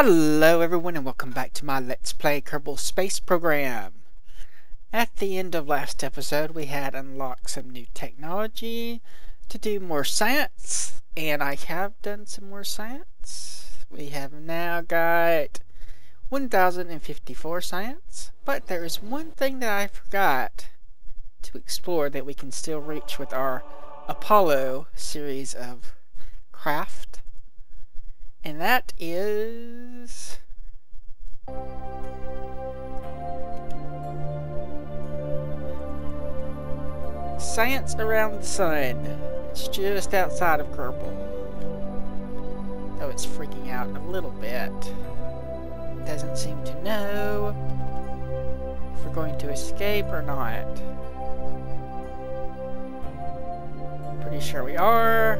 Hello everyone and welcome back to my Let's Play Kerbal Space Program. At the end of last episode we had unlocked some new technology to do more science and I have done some more science. We have now got 1054 science but there is one thing that I forgot to explore that we can still reach with our Apollo series of craft and that is... Science around the sun. It's just outside of Kerbal. Though it's freaking out a little bit. Doesn't seem to know if we're going to escape or not. Pretty sure we are.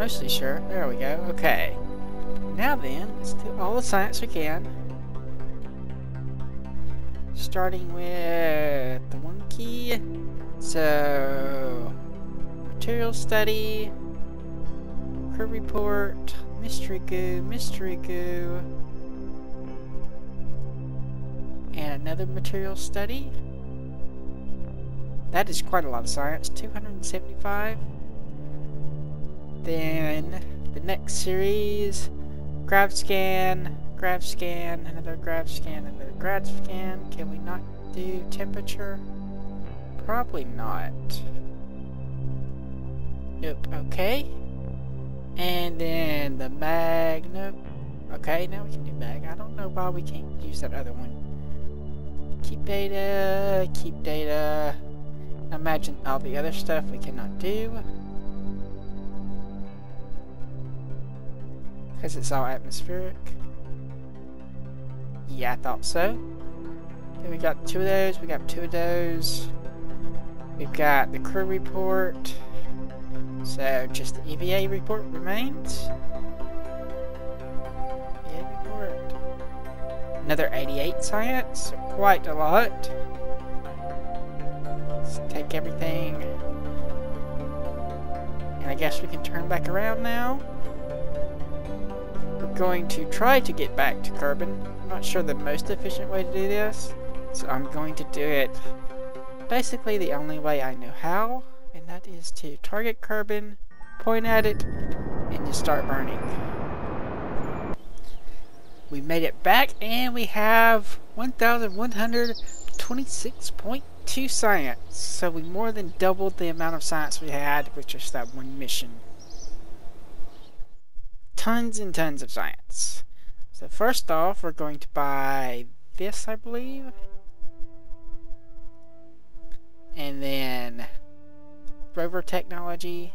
Mostly sure. There we go. Okay. Now then, let's do all the science we can. Starting with the one key. So, material study, crew report, mystery goo, mystery goo, and another material study. That is quite a lot of science. 275. Then the next series, grav scan, grav scan, another grav scan, another grav scan. Can we not do temperature? Probably not. Nope, okay. And then the mag, nope. Okay, now we can do mag. I don't know why we can't use that other one. Keep data, keep data. Imagine all the other stuff we cannot do. Because it's all atmospheric. Yeah, I thought so. Then we got two of those, we got two of those. We've got the crew report. So just the EVA report remains. EVA report. Another 88 science, so quite a lot. Let's take everything. And I guess we can turn back around now going to try to get back to Kerbin. I'm not sure the most efficient way to do this, so I'm going to do it basically the only way I know how, and that is to target Kerbin, point at it, and just start burning. We made it back, and we have 1,126.2 science, so we more than doubled the amount of science we had with just that one mission tons and tons of science. So first off, we're going to buy this, I believe. And then rover technology.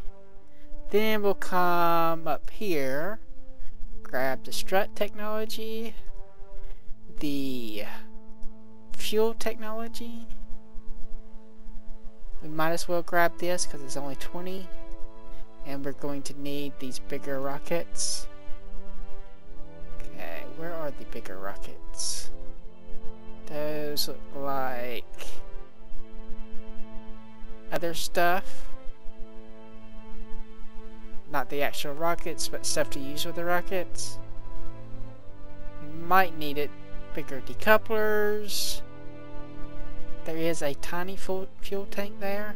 Then we'll come up here, grab the strut technology, the fuel technology. We might as well grab this because it's only 20 and we're going to need these bigger rockets. Okay, where are the bigger rockets? Those look like other stuff. Not the actual rockets, but stuff to use with the rockets. You might need it. Bigger decouplers. There is a tiny fuel tank there.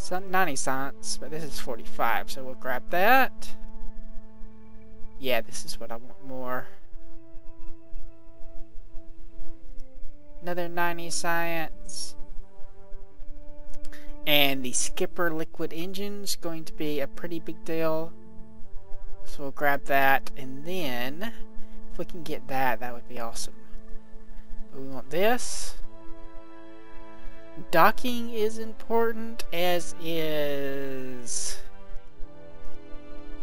It's 90 cents, but this is 45, so we'll grab that. Yeah, this is what I want more. Another 90 science. And the Skipper liquid engine is going to be a pretty big deal. So we'll grab that, and then if we can get that, that would be awesome. But we want this. Docking is important, as is...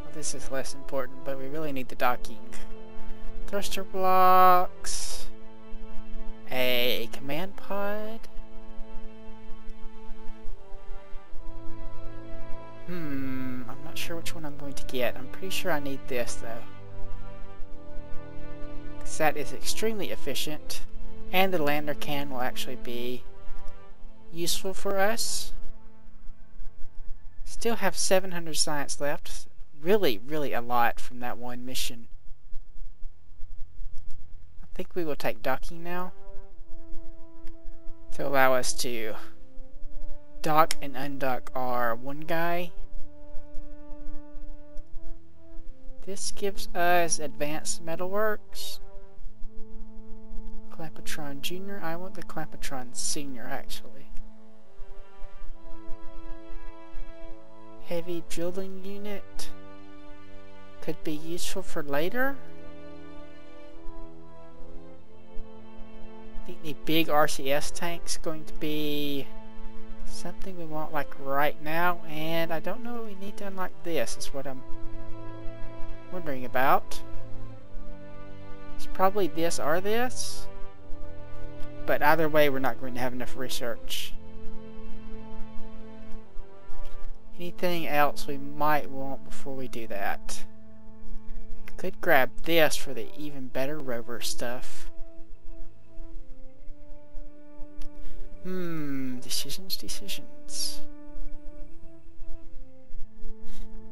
Well, this is less important, but we really need the docking. Thruster blocks... A command pod... Hmm, I'm not sure which one I'm going to get. I'm pretty sure I need this, though. Because that is extremely efficient. And the lander can will actually be useful for us. Still have 700 science left. Really, really a lot from that one mission. I think we will take docking now to allow us to dock and undock our one guy. This gives us advanced metalworks. Clamp-O-Tron Junior. I want the Clamp-O-Tron Senior actually. Heavy drilling unit. Could be useful for later. I think the big RCS tank's going to be something we want like right now and I don't know we need to unlock this is what I'm wondering about. It's probably this or this but either way we're not going to have enough research. Anything else we might want before we do that? Could grab this for the even better rover stuff. Hmm, decisions, decisions.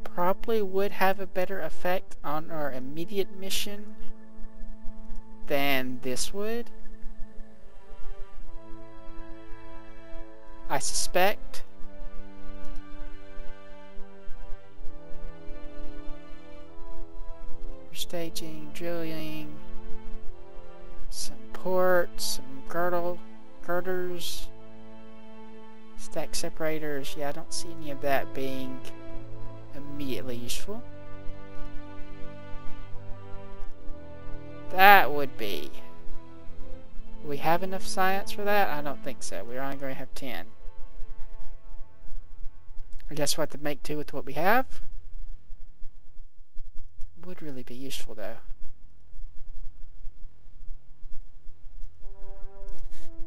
Probably would have a better effect on our immediate mission than this would. I suspect. Staging, drilling, some ports, some girdle girders, stack separators. Yeah, I don't see any of that being immediately useful. That would be. we have enough science for that? I don't think so. We're only going to have 10. I guess we'll have to make do with what we have. Would really be useful though.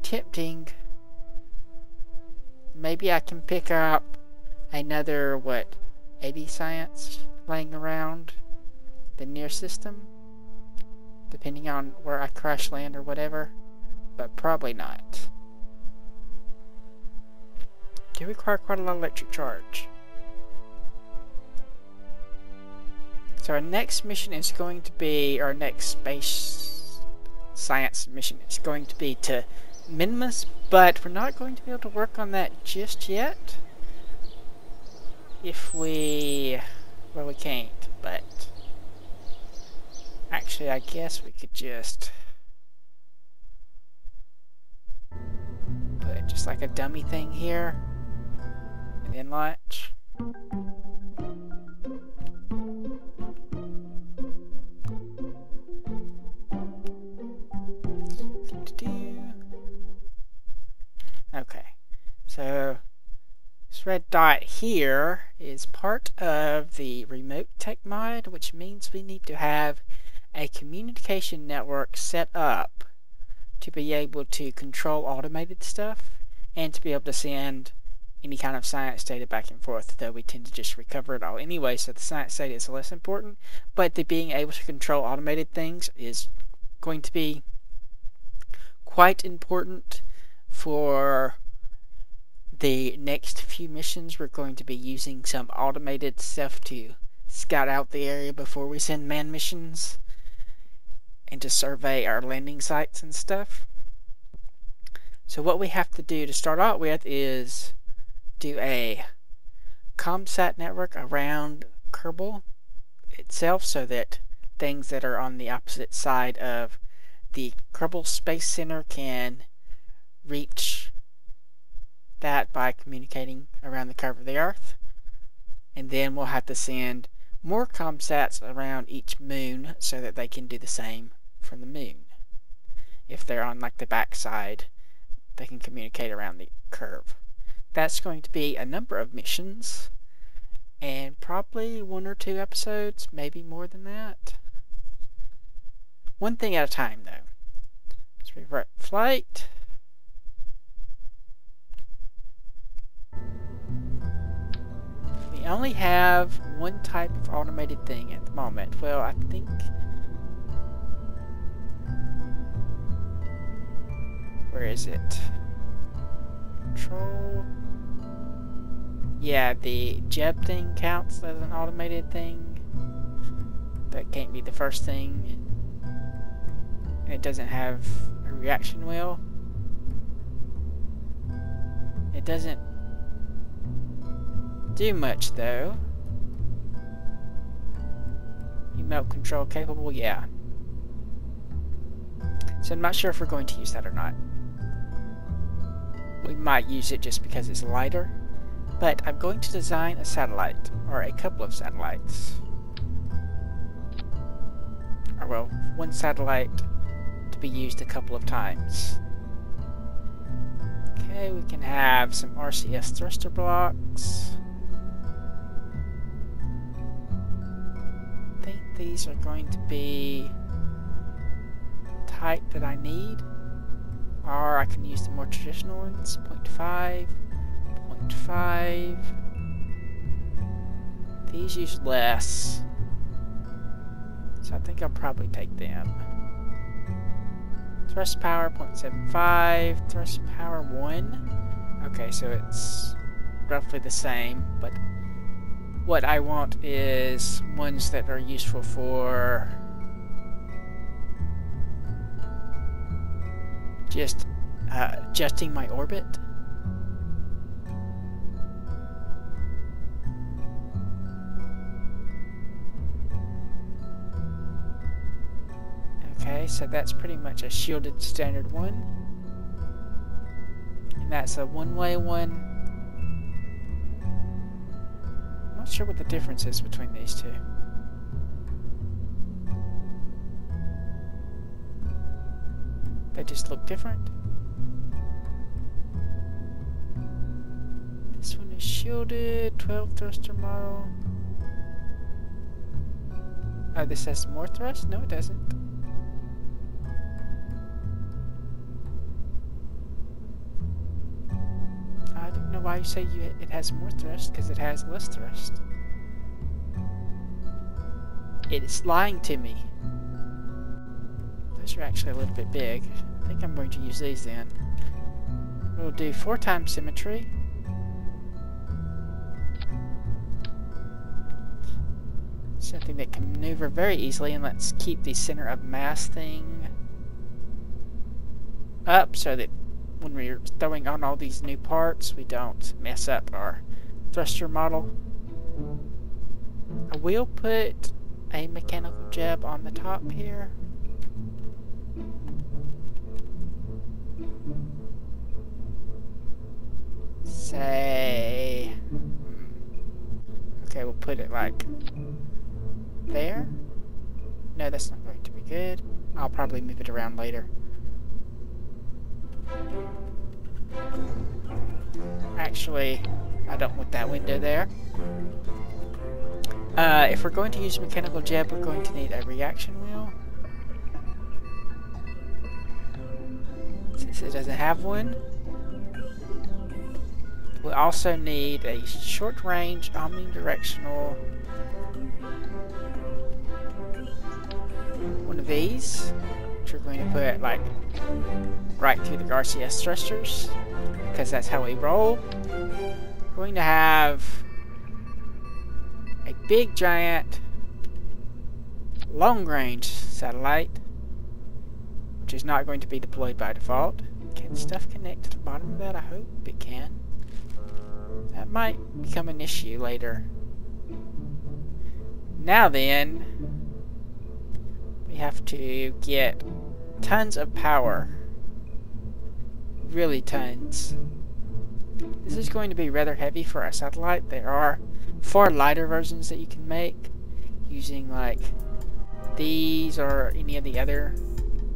tempting. Maybe I can pick up another, what, 80 science laying around the near system? Depending on where I crash land or whatever. But probably not. Do require quite a lot of electric charge. So our next mission is going to be, our next space science mission is going to be to Minmus, but we're not going to be able to work on that just yet. If we... well, we can't, but... Actually, I guess we could just... Put just like a dummy thing here. And then launch. So this red dot here is part of the remote tech mod, which means we need to have a communication network set up to be able to control automated stuff and to be able to send any kind of science data back and forth, though we tend to just recover it all anyway, so the science data is less important. But the being able to control automated things is going to be quite important for the next few missions we're going to be using some automated stuff to scout out the area before we send man missions and to survey our landing sites and stuff. So what we have to do to start out with is do a ComSat network around Kerbal itself so that things that are on the opposite side of the Kerbal Space Center can reach that by communicating around the curve of the Earth. And then we'll have to send more ComSats around each moon so that they can do the same from the moon. If they're on like the backside, they can communicate around the curve. That's going to be a number of missions and probably one or two episodes, maybe more than that. One thing at a time though. Let's revert flight. Only have one type of automated thing at the moment. Well, I think... Where is it? Control... Yeah, the Jeb thing counts as an automated thing. That can't be the first thing. It doesn't have a reaction wheel. It doesn't do much though. Remote control capable, yeah. So I'm not sure if we're going to use that or not. We might use it just because it's lighter. But I'm going to design a satellite, or a couple of satellites. Or well, one satellite to be used a couple of times. Okay, we can have some RCS thruster blocks. Think these are going to be type that I need. Or I can use the more traditional ones, 0.5, 0.5. These use less. So I think I'll probably take them. Thrust power 0.75, thrust power 1. Okay, so it's roughly the same, but what I want is ones that are useful for just uh, adjusting my orbit. Okay, so that's pretty much a shielded standard one. And that's a one-way one. Not sure what the difference is between these two. They just look different. This one is shielded, 12 thruster model. Oh, this has more thrust? No, it doesn't. Know why you say you, it has more thrust, because it has less thrust. It is lying to me. Those are actually a little bit big. I think I'm going to use these then. We'll do four times symmetry. Something that can maneuver very easily, and let's keep the center of mass thing up so that when we're throwing on all these new parts, we don't mess up our thruster model. I will put a mechanical jeb on the top here. say... Okay, we'll put it like there. No, that's not going to be good. I'll probably move it around later. Actually, I don't want that window there. Uh, if we're going to use mechanical jeb, we're going to need a reaction wheel. Since it doesn't have one, we also need a short-range omnidirectional one of these, which we're going to put like right through the RCS thrusters, because that's how we roll. We're going to have a big giant long-range satellite, which is not going to be deployed by default. Can stuff connect to the bottom of that? I hope it can. That might become an issue later. Now then, have to get tons of power. Really tons. This is going to be rather heavy for a satellite. There are far lighter versions that you can make using like these or any of the other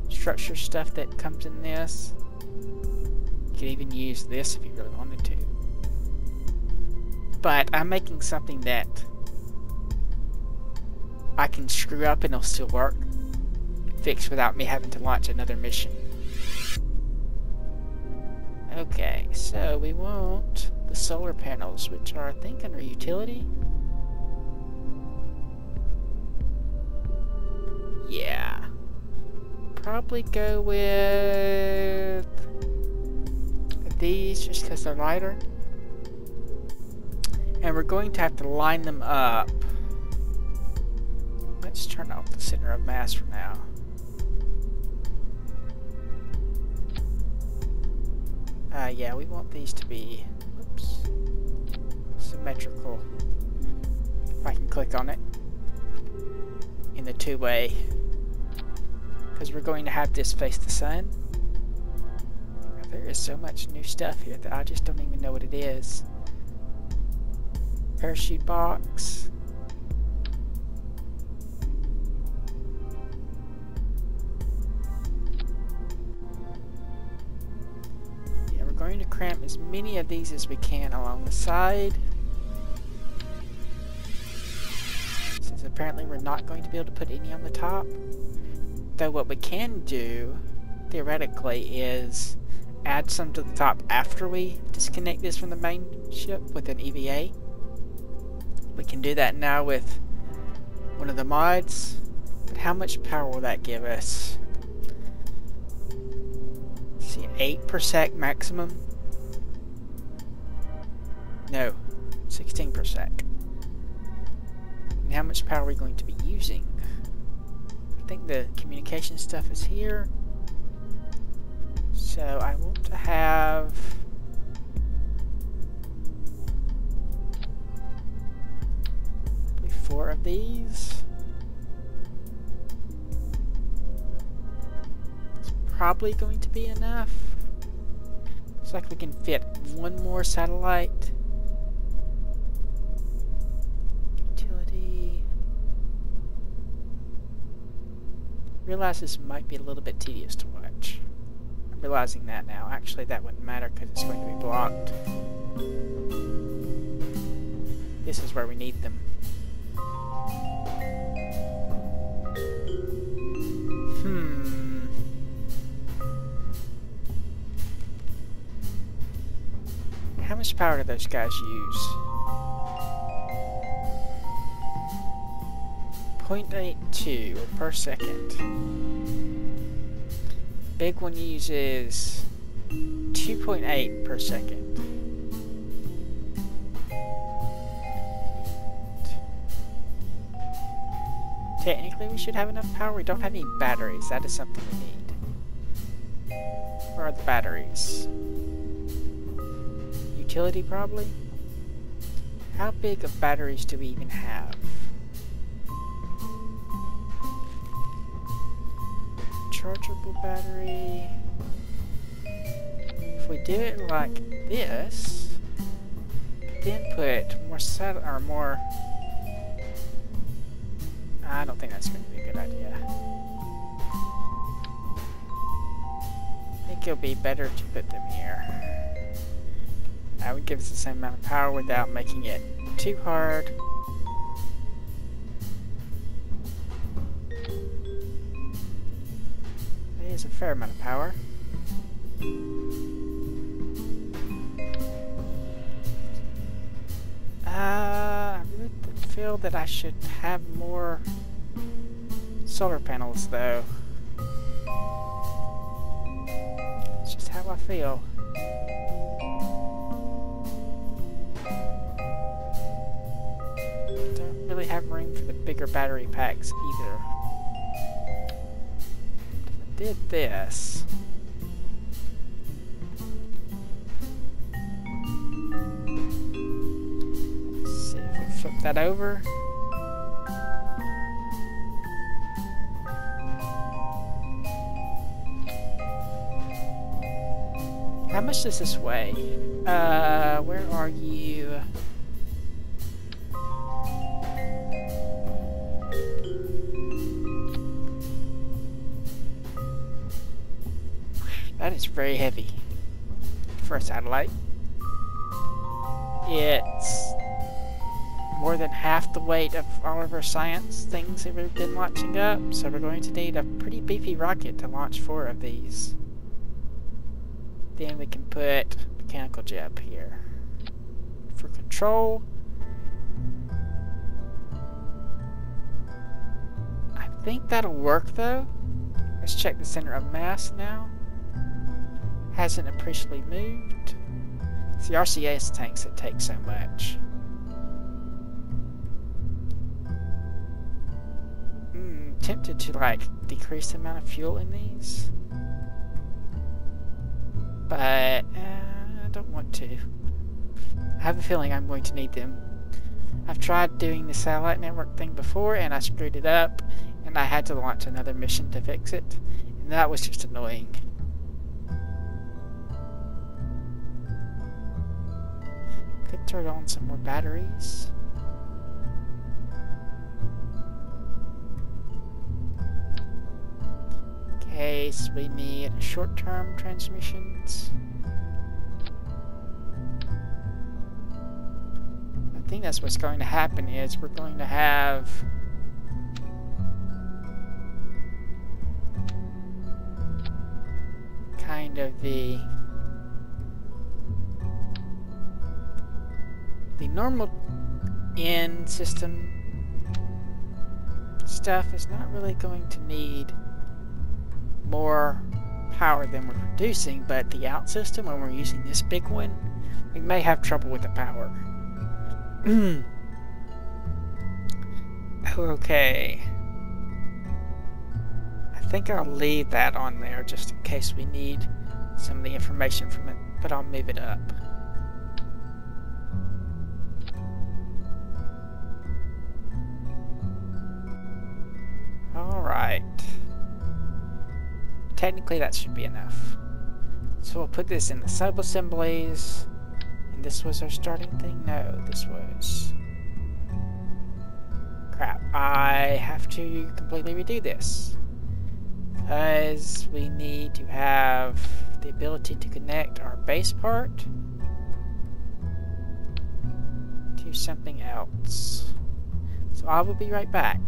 structure stuff that comes in this. You could even use this if you really wanted to. But I'm making something that I can screw up and it'll still work. Fix without me having to launch another mission. Okay, so we want the solar panels, which are, I think, under utility. Yeah. Probably go with these just because they're lighter. And we're going to have to line them up. Let's turn off the center of mass for now. Uh, yeah, we want these to be, whoops, symmetrical. If I can click on it in the two-way, because we're going to have this face the sun. There is so much new stuff here that I just don't even know what it is. Parachute box. Cramp as many of these as we can along the side. Since apparently we're not going to be able to put any on the top. Though what we can do, theoretically, is add some to the top after we disconnect this from the main ship with an EVA. We can do that now with one of the mods, but how much power will that give us? Let's see, 8 per sec maximum? No, 16 per sec. And how much power are we going to be using? I think the communication stuff is here. So I want to have... four of these. It's probably going to be enough. Looks like we can fit one more satellite. Realize this might be a little bit tedious to watch I'm realizing that now. Actually, that wouldn't matter because it's going to be blocked. This is where we need them. Hmm. How much power do those guys use? 0.82 per second big one uses 2.8 per second. Technically we should have enough power. We don't have any batteries. That is something we need. Where are the batteries? Utility probably? How big of batteries do we even have? Rechargeable battery. If we do it like this, then put more set or more. I don't think that's going to be a good idea. I think it'll be better to put them here. That would give us the same amount of power without making it too hard. Is a fair amount of power. Uh, I really feel that I should have more solar panels though. It's just how I feel. Don't really have room for the bigger battery packs either did this. See if we flip that over. How much does this weigh? Uh, where are you? Very heavy for a satellite. It's more than half the weight of all of our science things that we've been launching up, so we're going to need a pretty beefy rocket to launch four of these. Then we can put mechanical jet up here. For control, I think that'll work though. Let's check the center of mass now hasn't appreciably moved. It's the RCS tanks that take so much. Hmm, tempted to like decrease the amount of fuel in these. But uh, I don't want to. I have a feeling I'm going to need them. I've tried doing the satellite network thing before and I screwed it up and I had to launch another mission to fix it. And that was just annoying. Could turn on some more batteries. case we need short-term transmissions. I think that's what's going to happen is we're going to have kind of the the normal in system stuff is not really going to need more power than we're producing, but the out system, when we're using this big one, we may have trouble with the power. okay. I think I'll leave that on there just in case we need some of the information from it, but I'll move it up. Alright technically that should be enough. So we'll put this in the sub-assemblies. And this was our starting thing? No, this was... Crap. I have to completely redo this. Because we need to have the ability to connect our base part to something else. So I will be right back.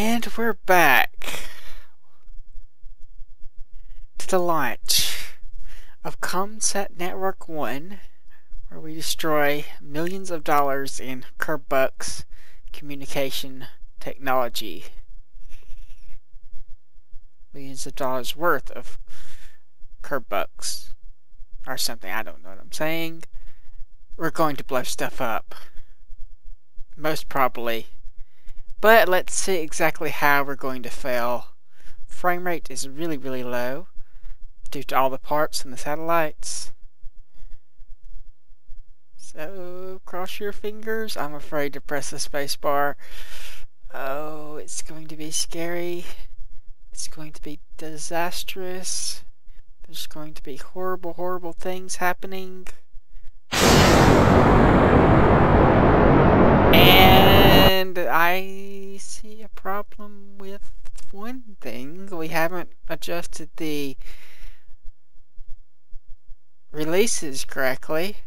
And we're back to the launch of Comsat Network 1, where we destroy millions of dollars in Kerbucks communication technology. Millions of dollars worth of Kerbucks. Or something, I don't know what I'm saying. We're going to blow stuff up. Most probably but let's see exactly how we're going to fail. Frame rate is really, really low due to all the parts and the satellites. So, cross your fingers. I'm afraid to press the spacebar. Oh, it's going to be scary. It's going to be disastrous. There's going to be horrible, horrible things happening. And I problem with one thing. We haven't adjusted the releases correctly.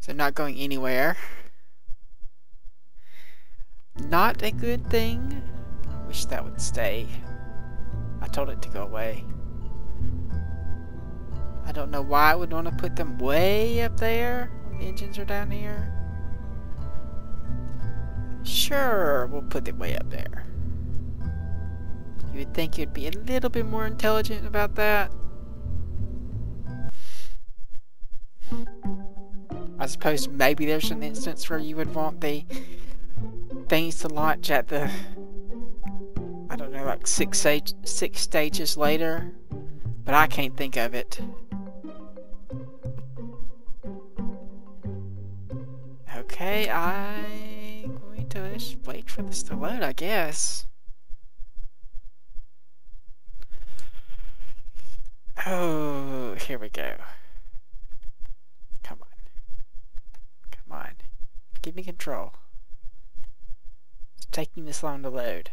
So not going anywhere. Not a good thing. I wish that would stay. I told it to go away. I don't know why I would want to put them way up there. The engines are down here. Sure, we'll put it way up there. You would think you'd be a little bit more intelligent about that. I suppose maybe there's an instance where you would want the things to launch at the I don't know, like six stage, six stages later, but I can't think of it. Okay, I'm going to just wait for this to load, I guess. Oh, here we go. Come on. Come on. Give me control. It's taking this long to load.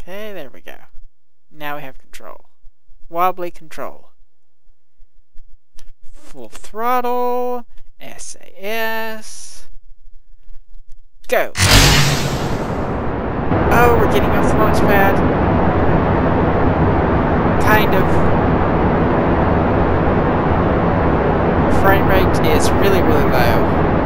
Okay, there we go. Now we have control. Wobbly control. Full throttle. SAS. Go. Oh, we're getting off the launch pad. Kind of. Frame rate is really, really low.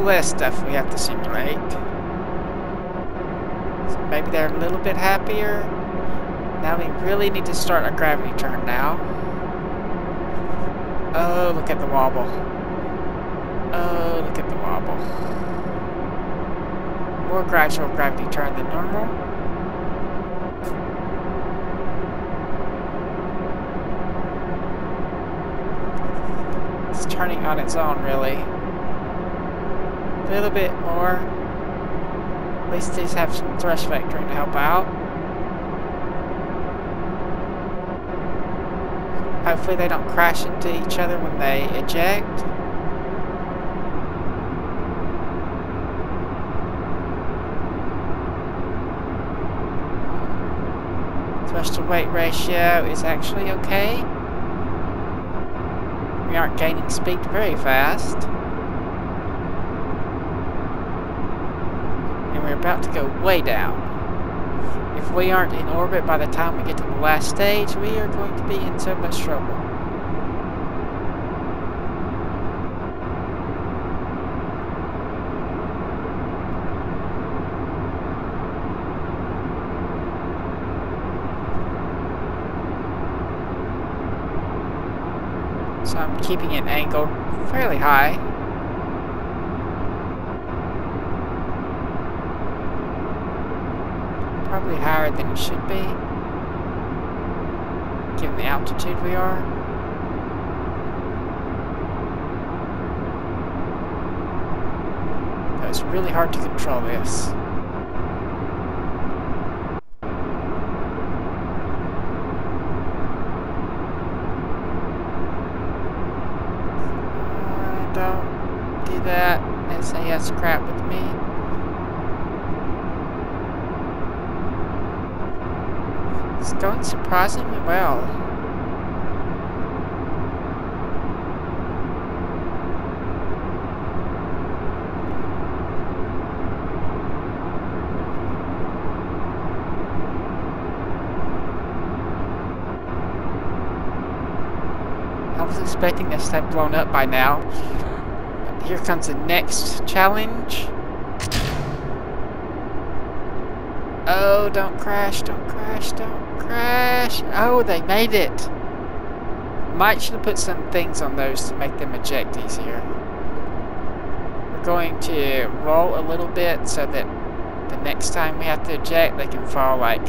List stuff we have to simulate. So maybe they're a little bit happier. Now we really need to start a gravity turn now. Oh, look at the wobble. Oh, look at the wobble. More gradual gravity turn than normal. It's turning on its own, really. A little bit more. At least these have some thrust vectoring to help out. Hopefully they don't crash into each other when they eject. Thrust to weight ratio is actually okay. We aren't gaining speed very fast. And we're about to go way down. If we aren't in orbit by the time we get to the last stage, we are going to be in so much trouble. So I'm keeping it angled fairly high. Higher than it should be, given the altitude we are. But it's really hard to control this. Uh, don't do that. SAS crap with me. It's going surprisingly well. I was expecting this to have blown up by now. Here comes the next challenge. Oh, don't crash, don't crash, don't crash. Oh, they made it. Might should have put some things on those to make them eject easier. We're going to roll a little bit so that the next time we have to eject, they can fall like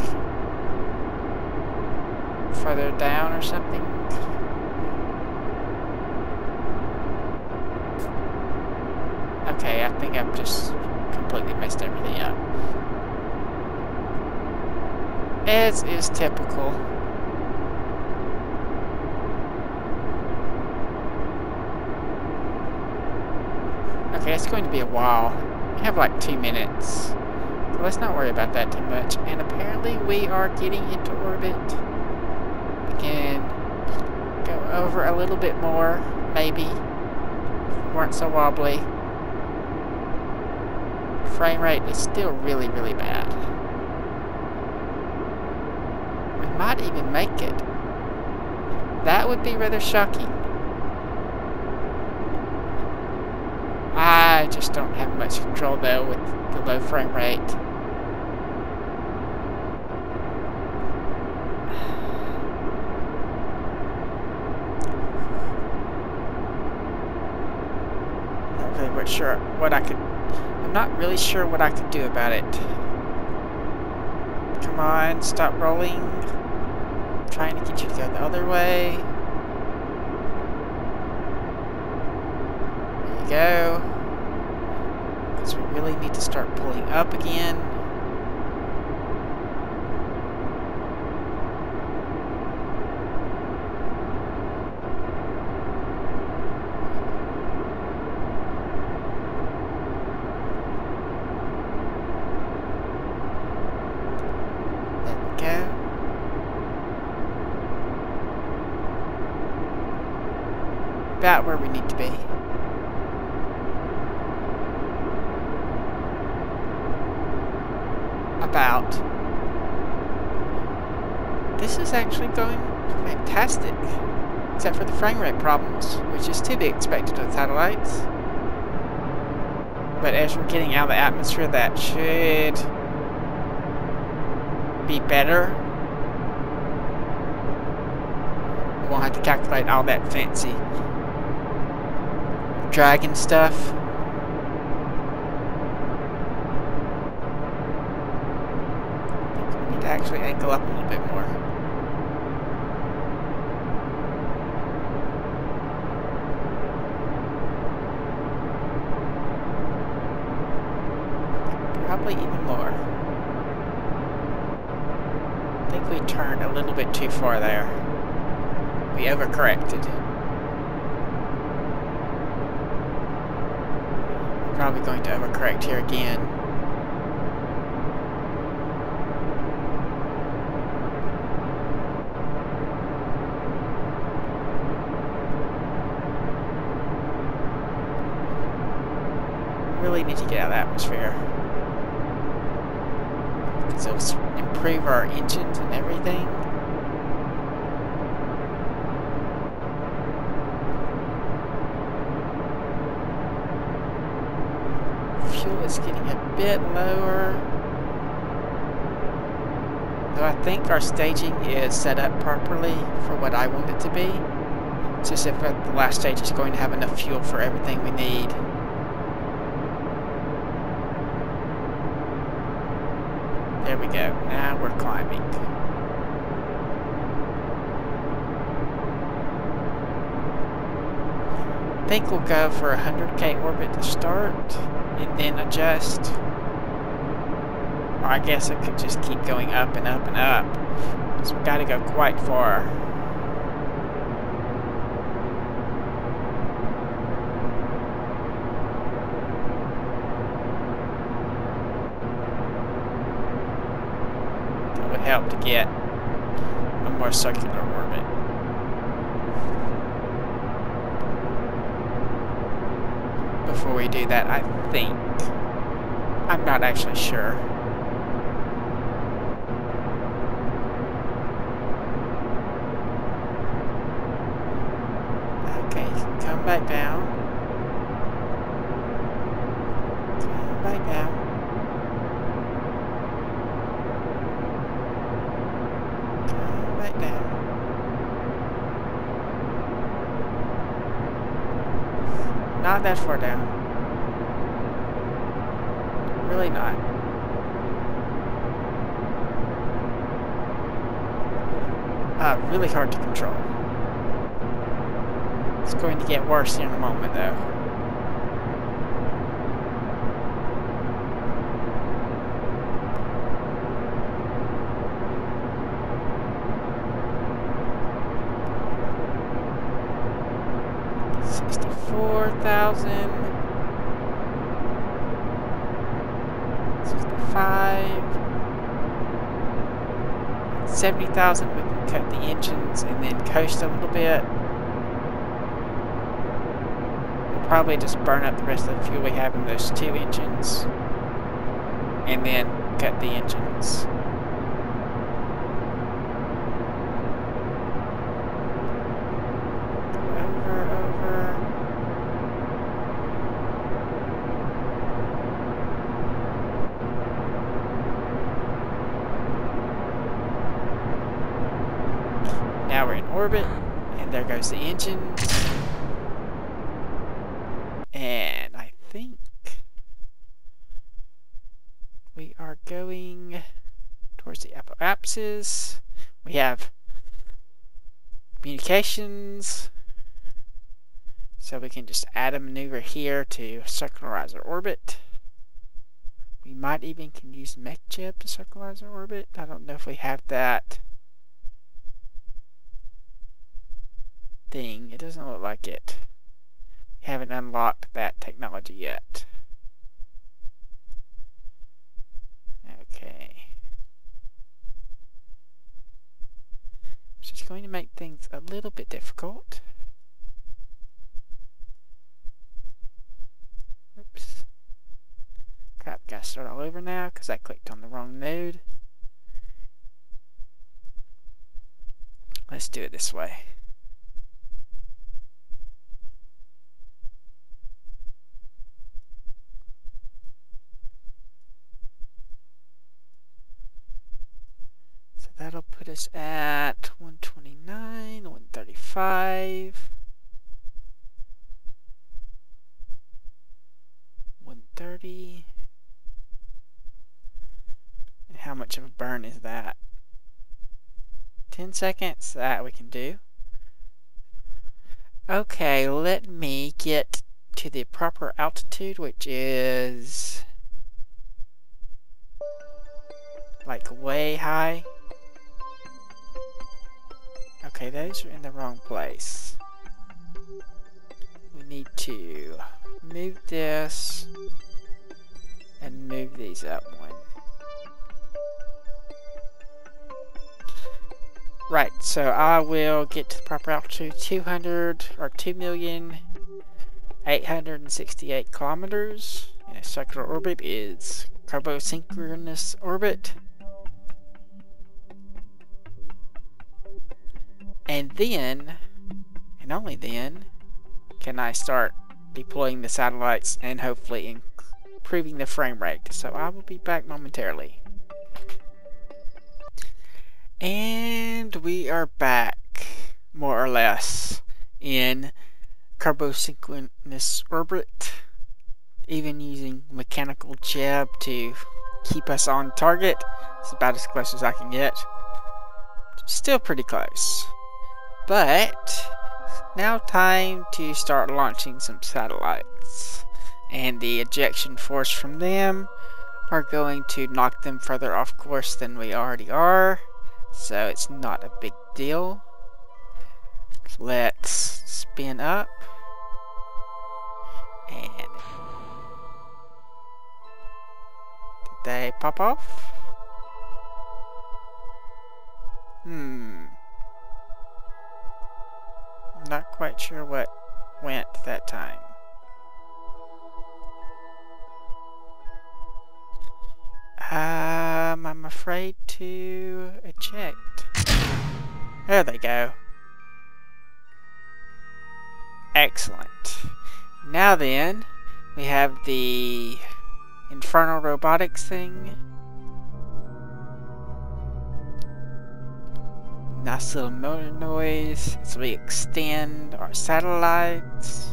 further down or something. Okay, I think I'm just completely messed everything up. As is typical. Okay, it's going to be a while. We have like two minutes. So let's not worry about that too much. And apparently we are getting into orbit. Can go over a little bit more, maybe. Weren't so wobbly. Frame rate is still really, really bad. Even make it. That would be rather shocking. I just don't have much control though with the low frame rate. Not really sure what I could. I'm not really sure what I could do about it. Come on, stop rolling. Trying to get you to go the other way. There you go. Because we really need to start pulling up again. There we go. About where we need to be. About. This is actually going fantastic. Rate problems, which is to be expected with satellites. But as we're getting out of the atmosphere, that should be better. We won't have to calculate all that fancy dragon stuff. We need to actually angle up a little bit more. Probably even more. I think we turned a far there. We overcorrected. Probably going to overcorrect here again. Really need to get out of the atmosphere. So improve our engines and everything. Fuel is getting a bit lower. Though I think our staging is set up properly for what I want it to be. It's just if the last stage is going to have enough fuel for everything we need. There we go. Now we're climbing. I think we'll go for a 100k orbit to start and then adjust. I guess I could just keep going up and up and up. So we've got to go quite far. That would help to get a more circular orbit. before we do that, I think. I'm not actually sure. Okay, come back down. Come back down. Come back down. Not that far down. Really not. Uh, really hard to control. It's going to get worse in a moment, though. Thousand. We can cut the engines and then coast a little bit. We'll probably just burn up the rest of the fuel we have in those two engines, and then cut the engines. Over, over. Now we're in orbit, and there goes the engine. And I think we are going towards the We have communications. So we can just add a maneuver here to circularize our orbit. We might even can use MechJeb to circularize our orbit. I don't know if we have that thing. It doesn't look like it. We haven't unlocked that technology yet. going to make things a little bit difficult. Oops. Crap, gotta start all over now because I clicked on the wrong node. Let's do it this way. So that'll put us at 120. 135, 130. And how much of a burn is that? 10 seconds? That we can do. Okay, let me get to the proper altitude, which is like way high. Okay, those are in the wrong place. We need to move this and move these up one. Right, so I will get to the proper altitude 200 or 2 million 868 kilometers in a circular orbit is Kerbosynchronous orbit. And then, and only then, can I start deploying the satellites and hopefully improving the frame rate. So I will be back momentarily. And we are back, more or less, in Kerbosynchronous orbit, even using MechJeb to keep us on target. It's about as close as I can get. Still pretty close. But, now time to start launching some satellites. And the ejection force from them are going to knock them further off course than we already are so it's not a big deal. Let's spin up. And did they pop off? Hmm. Not quite sure what went that time. Um, I'm afraid to eject. There they go. Excellent. Now then, we have the Infernal Robotics thing. Nice little motor noise as we extend our satellites.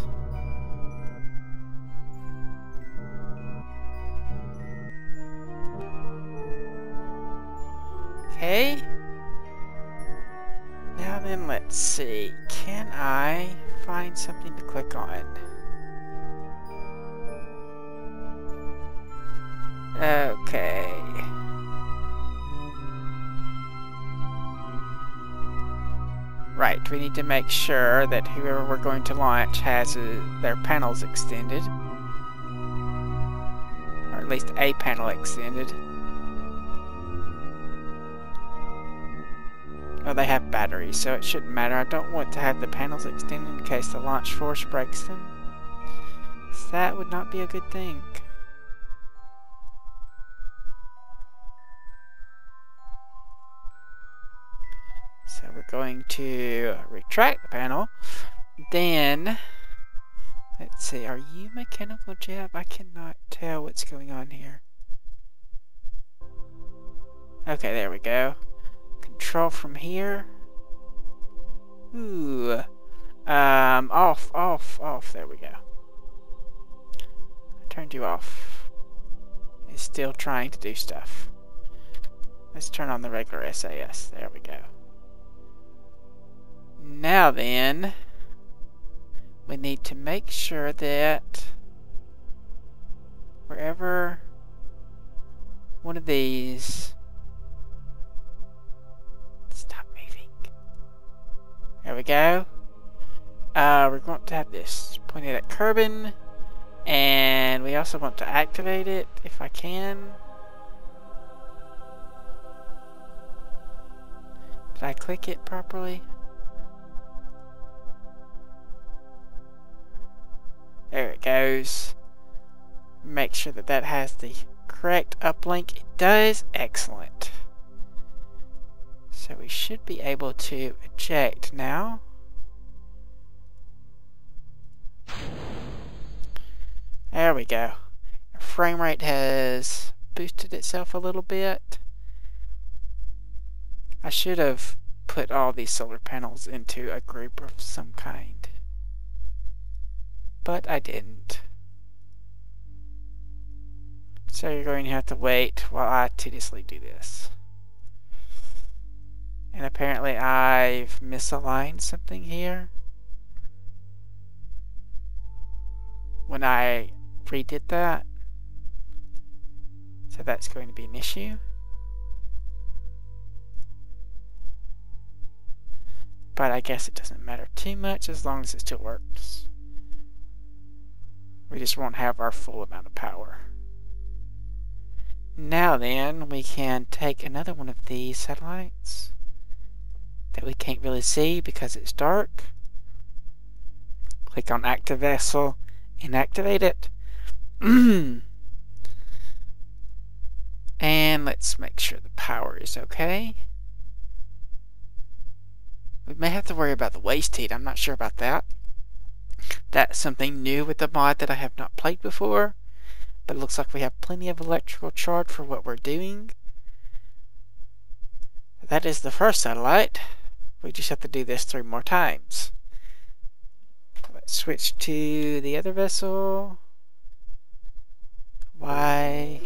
Okay. Now then, let's see. Can I find something to click on? Okay. Right, we need to make sure that whoever we're going to launch has uh, their panels extended. Or at least a panel extended. Oh, they have batteries, so it shouldn't matter. I don't want to have the panels extended in case the launch force breaks them. So that would not be a good thing. Going to retract the panel. Then, let's see, are you MechJeb? I cannot tell what's going on here. Okay, there we go control from here. Ooh. Um, off, off, off. There we go. I turned you off. It's still trying to do stuff. Let's turn on the regular SAS. There we go. Now then, we need to make sure that wherever one of these stop moving There we go. Uh, we're going to have this pointed at Kerbin. And we also want to activate it if I can. Did I click it properly? There it goes. Make sure that that has the correct uplink. It does. Excellent. So we should be able to eject now. There we go. Our frame rate has boosted itself a little bit. I should have put all these solar panels into a group of some kind. But I didn't. So you're going to have to wait while I tediously do this. And apparently I've misaligned something here. When I redid that. So that's going to be an issue. But I guess it doesn't matter too much as long as it still works. We just won't have our full amount of power. Now then, we can take another one of these satellites that we can't really see because it's dark. Click on active vessel and activate it. and let's make sure the power is okay. We may have to worry about the waste heat. I'm not sure about that. That's something new with the mod that I have not played before. But it looks like we have plenty of electrical charge for what we're doing. That is the first satellite. We just have to do this three more times. Let's switch to the other vessel. Why?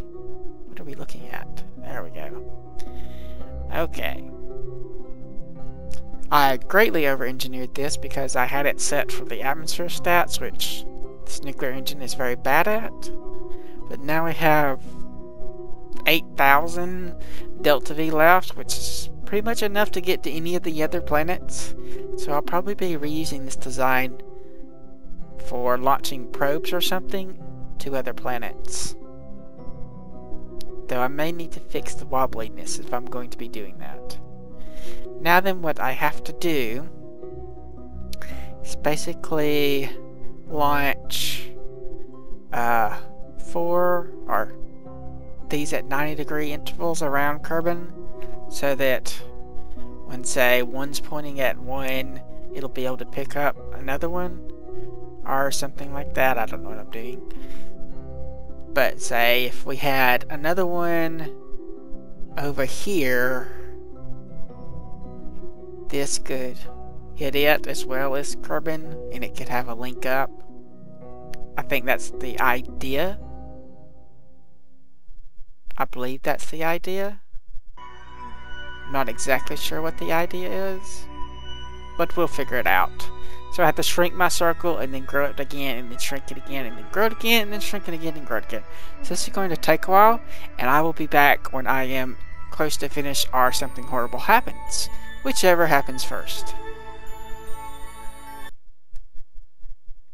What are we looking at? There we go. Okay. I greatly over-engineered this because I had it set for the atmosphere stats, which this nuclear engine is very bad at. But now we have 8,000 Delta V left, which is pretty much enough to get to any of the other planets. So I'll probably be reusing this design for launching probes or something to other planets. Though I may need to fix the wobbliness if I'm going to be doing that. Now then what I have to do is basically launch uh, four or these at 90 degree intervals around Kerbin so that when say one's pointing at one it'll be able to pick up another one or something like that. I don't know what I'm doing. But say if we had another one over here this could hit it as well as Kerbin, and it could have a link up. I think that's the idea. I believe that's the idea. I'm not exactly sure what the idea is, but we'll figure it out. So I have to shrink my circle and then grow it again and then shrink it again and then grow it again and then shrink it again and grow it again. So this is going to take a while and I will be back when I am close to finish or something horrible happens whichever happens first.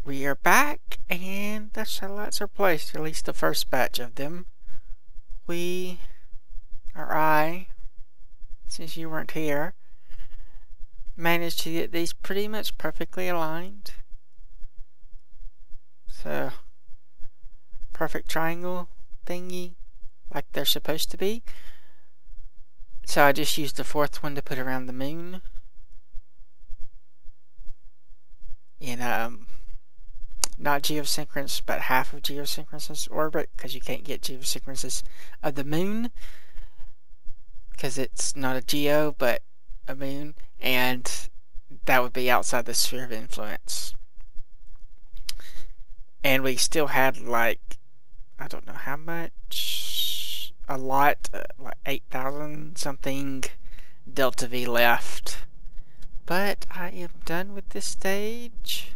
We are back, and the satellites are placed, at least the first batch of them. We, or I, since you weren't here, managed to get these pretty much perfectly aligned. So, perfect triangle thingy, like they're supposed to be. So I just used the fourth one to put around the moon. In, um, not geosynchronous, but half of geosynchronous orbit, because you can't get geosynchronous of the moon, because it's not a geo, but a moon, and that would be outside the sphere of influence. And we still had, like, I don't know how much, a lot, uh, like 8,000 something Delta V left. But I am done with this stage.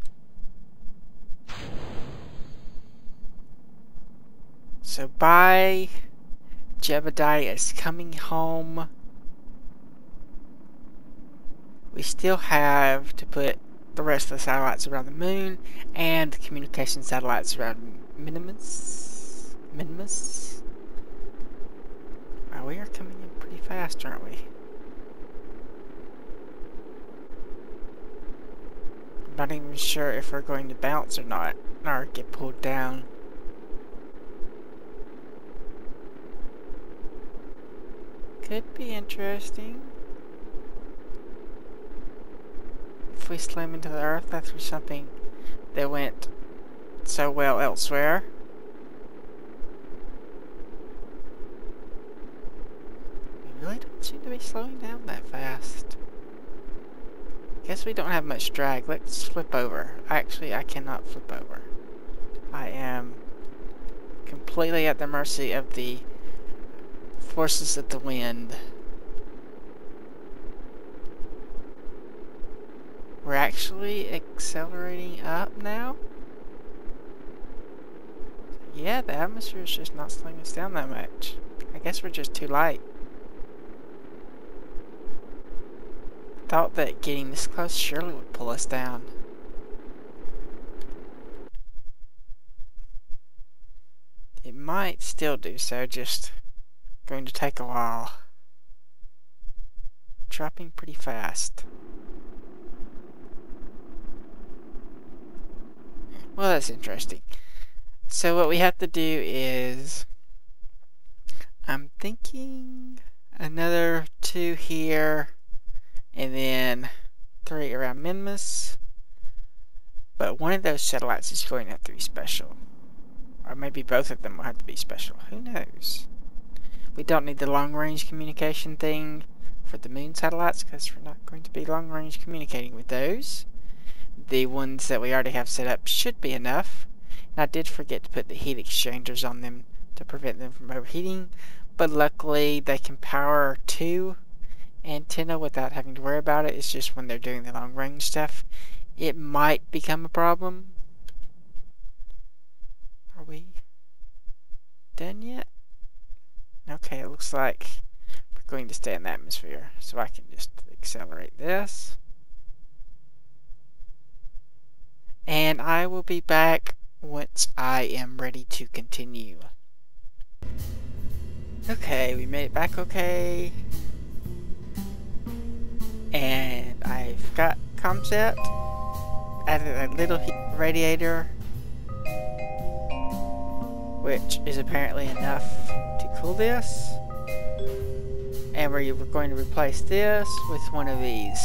So bye. Jebediah is coming home. We still have to put the rest of the satellites around the moon and the communication satellites around Minimus. Minimus? We are coming in pretty fast, aren't we? I'm not even sure if we're going to bounce or not, or get pulled down. Could be interesting. If we slam into the earth after something that went so well elsewhere. Really don't seem to be slowing down that fast. Guess we don't have much drag. Let's flip over. Actually, I cannot flip over. I am completely at the mercy of the forces of the wind. We're actually accelerating up now? Yeah, the atmosphere is just not slowing us down that much. I guess we're just too light. Thought that getting this close surely would pull us down. It might still do so, just going to take a while. Dropping pretty fast. Well, that's interesting. So what we have to do is, I'm thinking another two here, and then three around Minmus. But one of those satellites is going to have to be special. Or maybe both of them will have to be special. Who knows? We don't need the long-range communication thing for the moon satellites because we're not going to be long-range communicating with those. The ones that we already have set up should be enough. And I did forget to put the heat exchangers on them to prevent them from overheating, but luckily they can power two antenna without having to worry about it. It's just when they're doing the long range stuff, it might become a problem. Are we done yet? Okay, it looks like we're going to stay in the atmosphere, so I can just accelerate this. And I will be back once I am ready to continue. Okay, we made it back okay. And I've got ComSat, added a little radiator, which is apparently enough to cool this. And we're going to replace this with one of these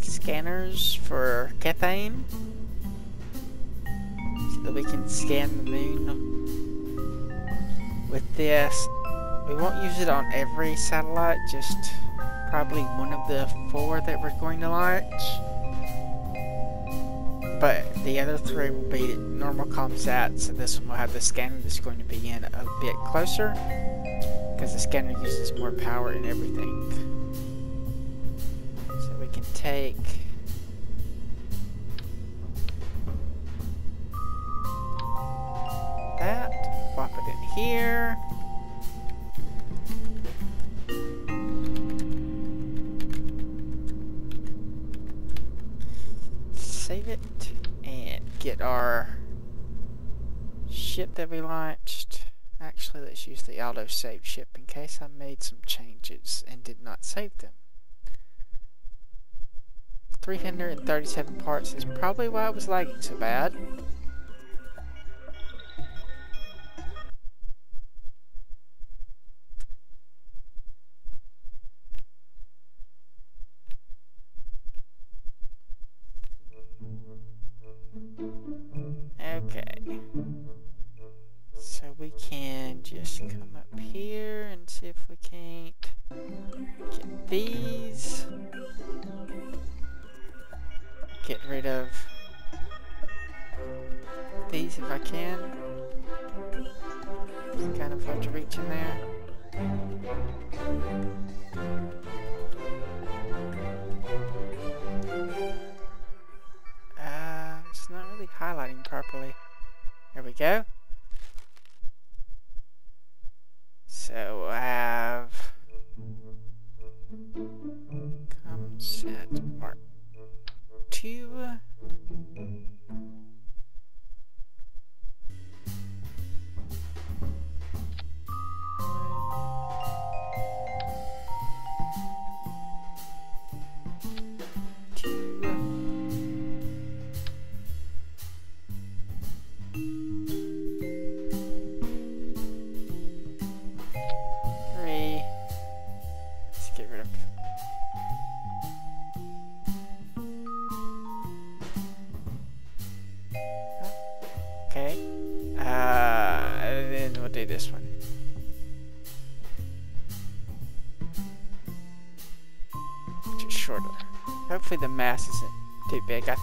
scanners for Kethane so that we can scan the moon with this. We won't use it on every satellite, just probably one of the four that we're going to launch. But the other three will be normal ComSats, and this one will have the scanner that's going to be in a bit closer, because the scanner uses more power and everything. So we can take that, plop it in here. Get our ship that we launched. Actually, let's use the auto-save ship in case I made some changes and did not save them. 337 parts is probably why it was lagging so bad. See if we can't get these. Get rid of these if I can. It's kind of hard to reach in there. Um, it's not really highlighting properly. There we go. So I have set part two.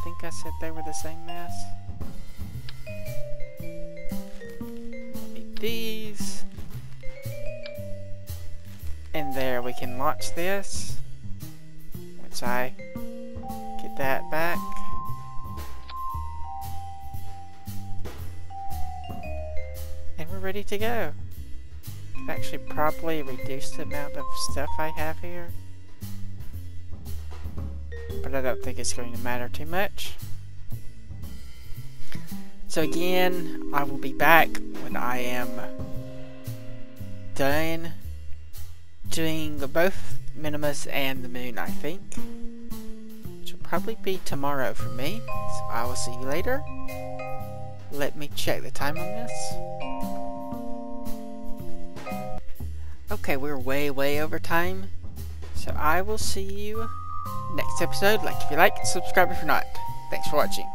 Think I said they were the same mass. These. And there, we can launch this. Once I get that back. And we're ready to go. Could actually probably reduced the amount of stuff I have here. But I don't think it's going to matter too much. So again, I will be back when I am done doing both Minimus and the Moon, I think. Which will probably be tomorrow for me. So I will see you later. Let me check the time on this. Okay, we're way, way over time. So I will see you next episode. Like if you like, subscribe if you're not. Thanks for watching.